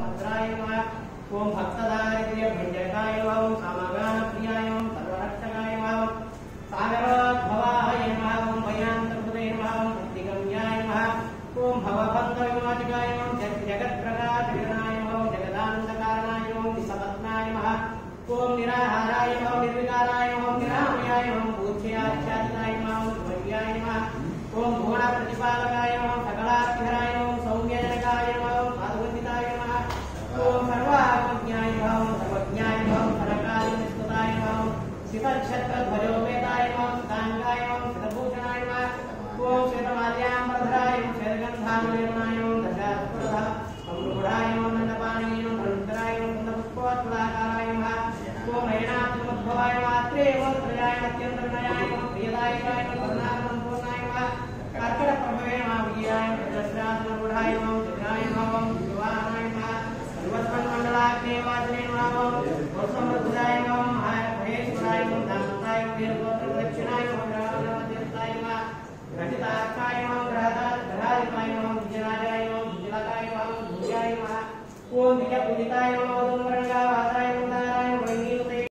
भद्राय नमः ओम भक्तदारिद्र्य भंजकाय ओम कामगान प्रियाय नमः सर्वरक्षकाय नमः सागरोद्भवाय नमः ओम भयान्तकृते नमः ओम भक्तिगम्याय नमः ओम भवभक्तविमोचकाय नमः जग- जगत्प्रकाशविघ्नाय ओम जगदानन्दकारणाय ओम निसपत्नाय नमः ओम निराहाराय ओम निर्विकाराय ओम निरामयाय ओम पूज्याच्छादिताय ओम ध्वर्याय नमः ओम भुवनप्रतिपालकाय ओम सौम्यजनकाय नमः ओम साधुवन्दिताय नमः ओम सर्वात्मज्ञाय नमः ओम सर्वज्ञाय नमः ओम सरकालिनिस्तुताय नमः ओम शितच्छत्रध्वजोपेताय नमः ओम सिताङ्गाय नमः ओम श्वेतमाल्याम्बरधराय नमः दण्डपाणिये नमः। धनुधराय नमः। कुन्दपुष्पोत्पलाकाराय ओम नयनात्मोद्भवाय अत्रेयोत्रयाय नमः। अत्यन्तविनयाय प्रियदायकाय करुणासम्पूर्णाय कर्कटप्रभवे नमः। जगाय नमः। ओम शिवानाय नमः। सर्वस्मन्मण्डलाग्ने वासने नमः। ओम वत्समृद्धाय नमः महेश्वराय नमः दामोदराय नमः वीरगोत्रदक्षिणाय नमः ग्रहाधिपताय नमः घटितार्थाय नमः ग्रहदा- नमः विजयलकाय नमः भूयाय नमः ओम ओम रंगावासाय नमः नारायण वैनीत